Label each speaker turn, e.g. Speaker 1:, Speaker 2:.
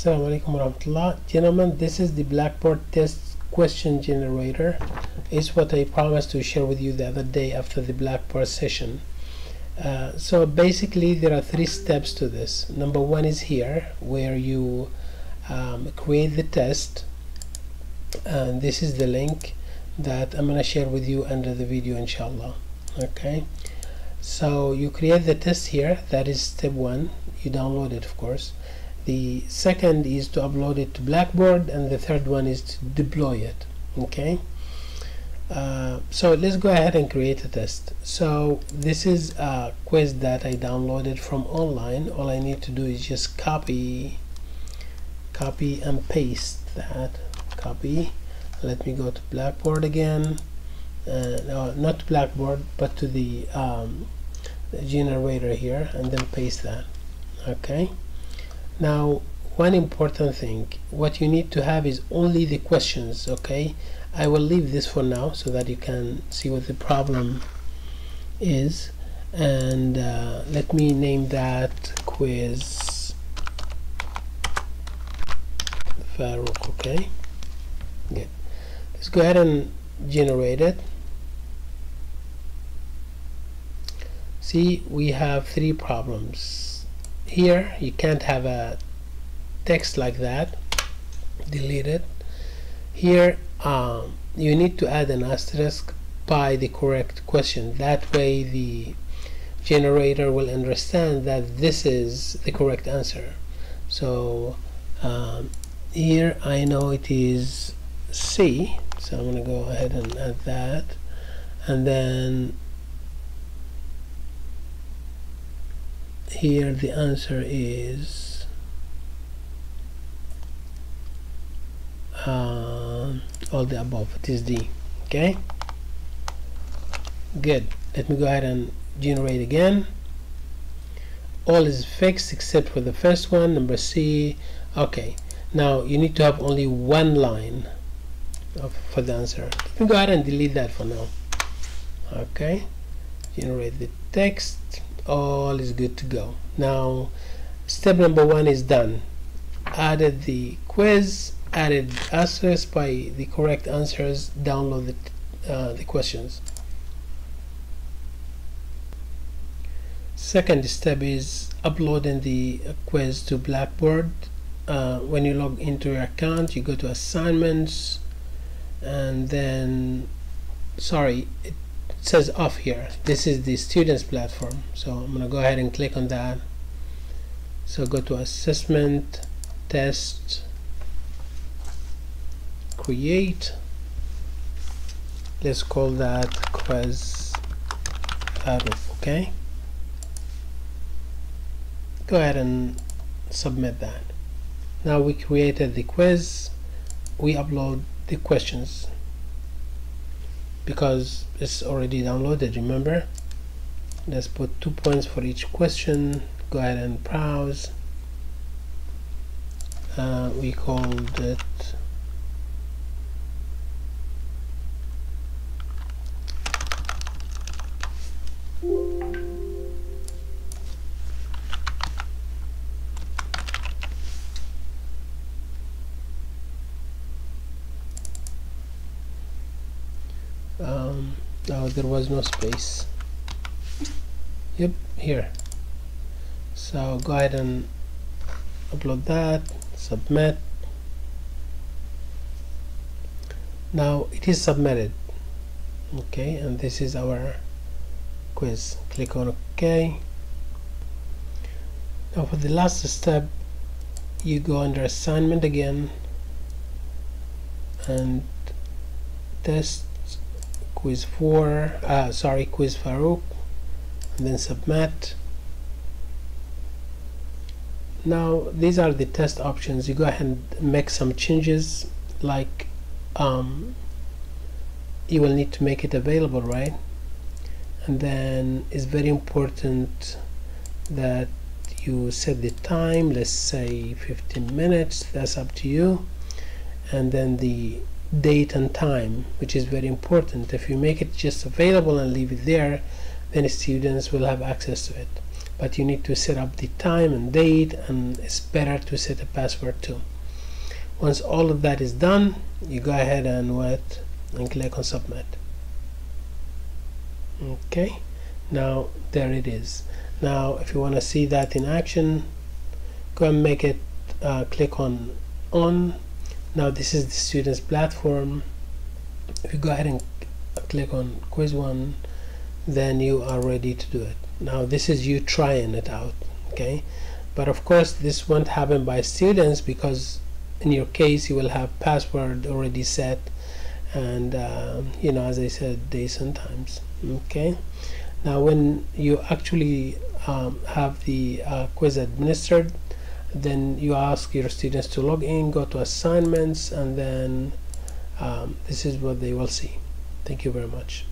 Speaker 1: Assalamu alaikum warahmatullah. Gentlemen, this is the Blackboard test question generator. It's what I promised to share with you the other day after the Blackboard session. Uh, so basically there are three steps to this. Number one is here where you um, create the test and this is the link that I'm gonna share with you under the video inshallah okay so you create the test here that is step one you download it of course the second is to upload it to Blackboard and the third one is to deploy it okay? Uh, so let's go ahead and create a test. So this is a quiz that I downloaded from online. All I need to do is just copy copy and paste that. Copy. Let me go to Blackboard again. Uh, no, not Blackboard but to the, um, the generator here and then paste that okay now one important thing what you need to have is only the questions okay? I will leave this for now so that you can see what the problem is. And uh, let me name that quiz. Farooq okay? Good. Let's go ahead and generate it. See we have three problems here. You can't have a text like that. Delete it. Here um, you need to add an asterisk by the correct question. That way the generator will understand that this is the correct answer. So um, here I know it is C so I'm gonna go ahead and add that. And then here the answer is uh, all the above. It is D okay? Good. Let me go ahead and generate again. All is fixed except for the first one number C. Okay. Now you need to have only one line of, for the answer. Let me go ahead and delete that for now. Okay. Generate the text all is good to go. Now step number one is done. Added the quiz added answers by the correct answers download the, uh, the questions. Second step is uploading the quiz to Blackboard. Uh, when you log into your account you go to assignments and then sorry it says off here. This is the students platform. So I'm gonna go ahead and click on that. So go to assessment test create. Let's call that quiz okay? Go ahead and submit that. Now we created the quiz. We upload the questions because it's already downloaded remember? Let's put two points for each question. Go ahead and browse. Uh, we called it um, oh there was no space. Yep here. So go ahead and upload that submit. Now it is submitted. Okay and this is our quiz. Click on ok. Now for the last step you go under assignment again and test quiz 4 uh, sorry quiz Farooq and then submit. Now these are the test options. You go ahead and make some changes like um, you will need to make it available right? And then it's very important that you set the time let's say 15 minutes that's up to you. And then the date and time which is very important. If you make it just available and leave it there then students will have access to it. But you need to set up the time and date and it's better to set a password too. Once all of that is done you go ahead and what? And click on submit. Okay now there it is. Now if you want to see that in action go and make it uh, click on on now this is the students platform. If you go ahead and click on quiz one then you are ready to do it. Now this is you trying it out okay? But of course this won't happen by students because in your case you will have password already set and uh, you know as I said days and times okay? Now when you actually um, have the uh, quiz administered then you ask your students to log in go to assignments and then um, this is what they will see. Thank you very much